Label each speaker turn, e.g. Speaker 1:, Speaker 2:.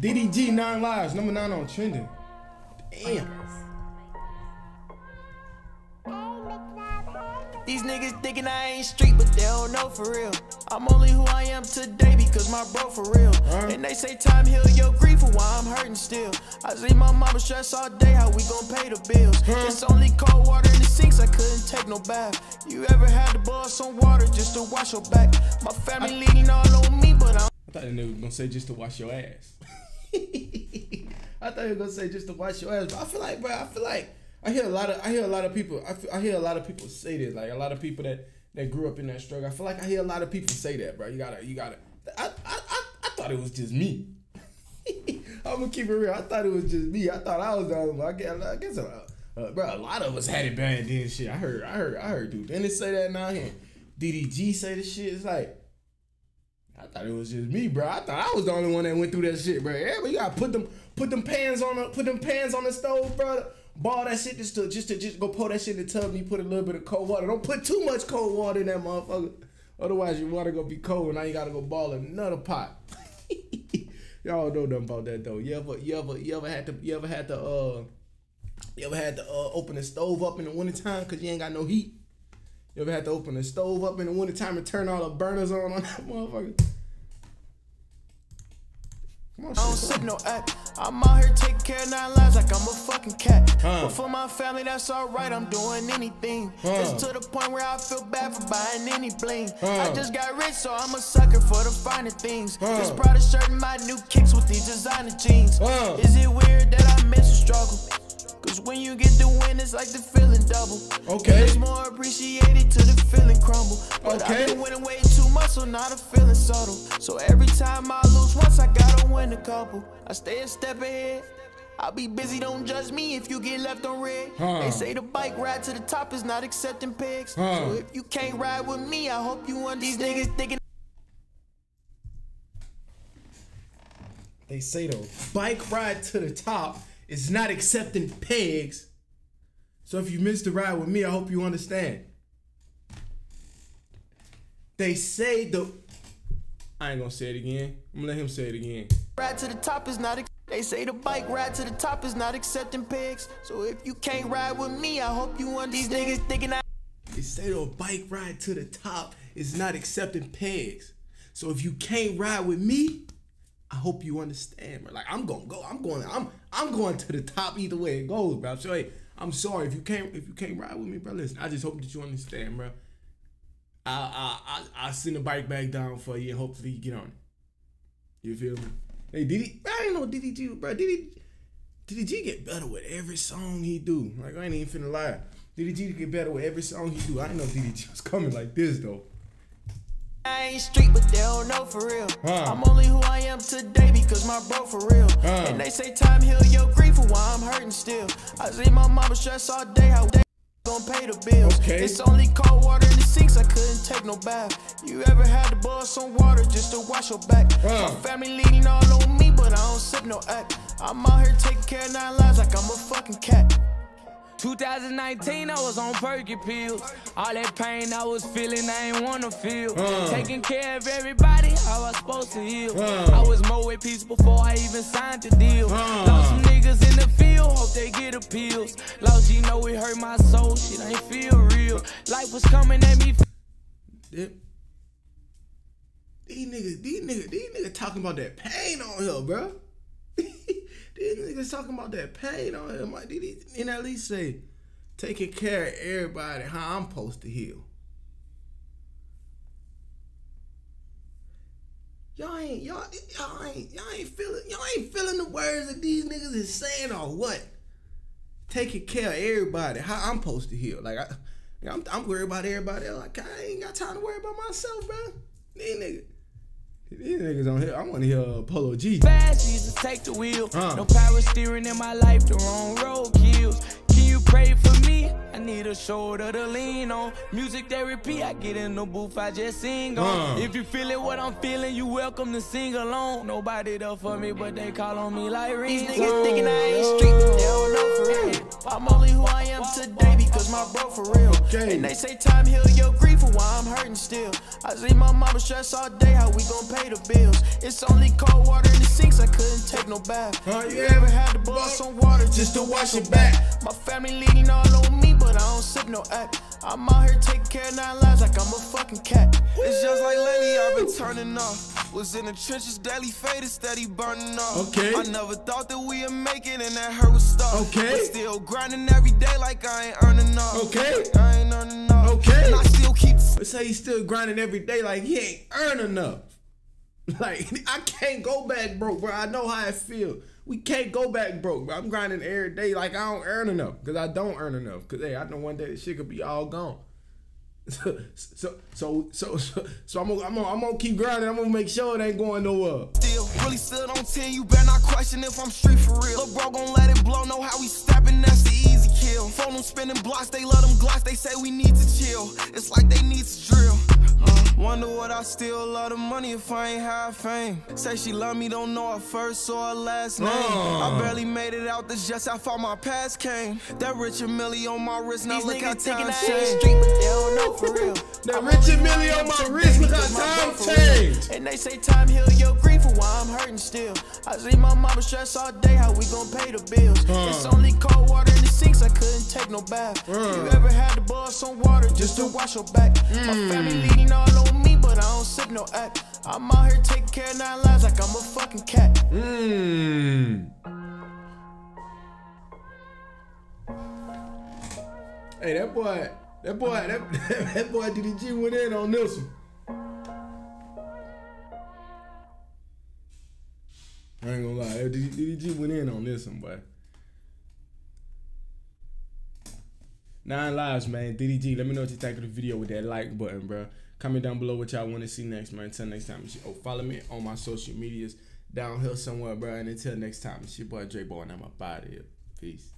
Speaker 1: DDG nine lives, number nine on trending. Damn.
Speaker 2: These niggas thinking I ain't street, but they don't know for real. I'm only who I am today because my bro for real.
Speaker 1: Huh?
Speaker 2: And they say time heal your grief for why I'm hurting still. I see my mama stress all day, how we gon' pay the bills.
Speaker 1: Huh?
Speaker 2: It's only cold water in the sinks, I couldn't take no bath. You ever had to boil some water just to wash your back? My family leaning all on me, but I'm
Speaker 1: I thought the nigga was gonna say just to wash your ass. I thought he were gonna say just to wash your ass, but I feel like, bro, I feel like I hear a lot of I hear a lot of people I, feel, I hear a lot of people say this, like a lot of people that that grew up in that struggle. I feel like I hear a lot of people say that, bro. You gotta, you gotta. I I I, I thought it was just me. I'm gonna keep it real. I thought it was just me. I thought I was the only one. I guess, I guess uh, uh, bro, a lot of us had it bad then. Shit, I heard, I heard, I heard, dude. Dennis say that now. Here, DDG say the shit. It's like. I thought it was just me, bro. I thought I was the only one that went through that shit, bro. Yeah, but you gotta put them put them pans on the put them pans on the stove, bro. Ball that shit just to just to just go pour that shit in the tub and you put a little bit of cold water. Don't put too much cold water in that motherfucker. Otherwise your water gonna be cold and now you gotta go ball another pot. Y'all don't know nothing about that though. You ever you ever you ever had to you ever had to uh you ever had to uh, open the stove up in the wintertime because you ain't got no heat? You ever had to open the stove up in the wintertime and turn all the burners on on that motherfucker? Come on,
Speaker 2: I don't sip no act. I'm out here taking care of nine lives like I'm a fucking cat.
Speaker 1: Huh.
Speaker 2: But for my family, that's alright. I'm doing anything.
Speaker 1: Huh.
Speaker 2: Just to the point where I feel bad for buying any bling.
Speaker 1: Huh.
Speaker 2: I just got rich, so I'm a sucker for the finer things.
Speaker 1: Huh.
Speaker 2: Just proud of shirt and my new kicks with these designer jeans. Is it weird that I miss a struggle? Cause when you get it's like the feeling double.
Speaker 1: Okay.
Speaker 2: It's more appreciated to the feeling crumble. But
Speaker 1: Okay.
Speaker 2: I've been winning way too much, so now the feeling subtle. So every time I lose once, I gotta win a couple. I stay a step ahead. I'll be busy, don't judge me if you get left on red.
Speaker 1: Huh.
Speaker 2: They say the bike ride to the top is not accepting pigs.
Speaker 1: Huh.
Speaker 2: So if you can't ride with me, I hope you understand. These niggas thinking
Speaker 1: They say though, bike ride to the top is not accepting pegs. So if you missed the ride with me, I hope you understand. They say the. I ain't gonna say it again. I'm gonna let him say it again.
Speaker 2: ride to the top is not. They say the bike ride to the top is not accepting pigs. So if you can't ride with me, I hope you understand. These niggas thinking I.
Speaker 1: They say the bike ride to the top is not accepting pigs. So if you can't ride with me, I hope you understand, bro. Like I'm gonna go. I'm going. I'm I'm going to the top either way it goes, bro. So hey, I'm sorry if you can't if you can't ride with me, bro. Listen, I just hope that you understand, bro. I I I I send the bike back down for you and hopefully you get on it. You feel me? Hey, Diddy, I ain't know DDG, bro. Diddy, DDG get better with every song he do. Like I ain't even finna lie. DDG get better with every song he do. I didn't know DDG was coming like this though.
Speaker 2: I ain't street, but they don't know for real.
Speaker 1: Huh.
Speaker 2: I'm only who I am today because my bro for real.
Speaker 1: Huh.
Speaker 2: And they say time heal your grief for why I'm hurting still. I see my mama stress all day, how they gon' pay the bills.
Speaker 1: Okay.
Speaker 2: It's only cold water in the sinks, I couldn't take no bath. You ever had to boil some water just to wash your back?
Speaker 1: Huh.
Speaker 2: My family leaning all on me, but I don't sip no act. I'm out here taking care of nine lives like I'm a fucking cat.
Speaker 3: 2019, I was on perky pills. All that pain I was feeling, I ain't wanna feel.
Speaker 1: Uh.
Speaker 3: Taking care of everybody, how I supposed to heal.
Speaker 1: Uh.
Speaker 3: I was more with peace before I even signed the deal.
Speaker 1: Uh.
Speaker 3: Appeals. Lost, you know it hurt my soul, shit ain't feel real. Life was coming at me.
Speaker 1: Dip. These niggas, these niggas, these niggas talking about that pain on here, bro. these niggas talking about that pain on here. Like, these, and at least say, taking care of everybody how I'm supposed to heal. Y'all ain't, y'all, y'all ain't, y'all ain't feeling, y'all ain't feeling the words that these niggas is saying or what? Taking care of everybody how I'm supposed to heal. Like I, I'm, I'm worried about everybody else. Like I ain't got time to worry about myself, bro. These niggas, these niggas on here. I want to hear uh, Polo G.
Speaker 3: fast, Jesus take the wheel.
Speaker 1: Uh.
Speaker 3: No power steering in my life, the wrong road kills. Can you pray for me? I need a shoulder to lean on. Music therapy, I get in the booth, I just sing on.
Speaker 1: Uh.
Speaker 3: If you feeling what I'm feeling, you welcome to sing along. Nobody there for me, but they call on me like
Speaker 2: These niggas thinking I ain't street, but they don't know for real. I'm only who I am today because was my bro for real.
Speaker 1: Okay.
Speaker 2: And they say time heal your grief for why I'm hurting still. I see my mama stress all day, how we gon' pay the bills. It's only cold water in the sinks, I couldn't take no bath.
Speaker 1: Huh, you
Speaker 2: you ever had to boil some water
Speaker 1: just to wash your back?
Speaker 2: My family leaning all on me, but I don't sip no act. I'm out here taking care of nine lives like I'm a fucking cat.
Speaker 3: It's just like lately I've been turning up. Was in the trenches, daily faded, steady burning up.
Speaker 1: Okay.
Speaker 3: I never thought that we'd make it, and that hurt was stuff.
Speaker 1: Okay.
Speaker 3: But still grinding every day like I ain't earning enough.
Speaker 1: Okay.
Speaker 3: I ain't earning enough.
Speaker 1: Okay.
Speaker 3: And I still keep
Speaker 1: But say he's still grinding every day like he ain't earn enough. Like I can't go back broke, bro. I know how it feel. We can't go back broke, bro. I'm grinding every day like I don't earn enough because I don't earn enough. Cause hey, I know one day this shit could be all gone. So so so so so, so I'm gonna, I'm gonna I'm gonna keep grinding. I'm gonna make sure it ain't going nowhere.
Speaker 3: still really stood on 10. You better not question if I'm street for real. Lil' bro gon' let it blow, know how we steppin', that's the easy kill. Phone them spinning blocks, they love them glocks, they say we need to chill. It's like they need to drill. Uh, wonder what I still love the money if I ain't high fame. Say she love me, don't know her first or her last name.
Speaker 1: Uh.
Speaker 3: I barely made it out this just how far my past came. That Richard Mille on my wrist, now
Speaker 2: These
Speaker 3: look how
Speaker 2: niggas thinking
Speaker 3: time
Speaker 2: I ain't
Speaker 3: changed.
Speaker 2: street, but they don't know for real.
Speaker 1: That
Speaker 2: I'm
Speaker 1: Richard
Speaker 2: Mille
Speaker 1: on my wrist, look
Speaker 2: because
Speaker 1: how
Speaker 2: my
Speaker 1: time
Speaker 2: for real.
Speaker 1: changed.
Speaker 2: And they say time heal your grief for why I'm hurting still. I see my mama stress all day, how we gon' pay the bills.
Speaker 1: Uh.
Speaker 2: It's only cold water in the sinks, I couldn't take no bath.
Speaker 1: Uh.
Speaker 2: You ever had to boil some water just to wash your back? My family no act. I'm out here taking care of nine lives like I'm a fucking cat.
Speaker 1: Mmm. Hey, that boy, that boy, that, that boy DDG went in on this. I ain't gonna lie, DDG went in on this one, boy. Nine lives, man. DDG, let me know what you think of the video with that like button, bro. Comment down below what y'all want to see next, man. Until next time, oh, follow me on my social medias down here somewhere, bro. And until next time, it's your boy DrayBoe, and I'm. Peace.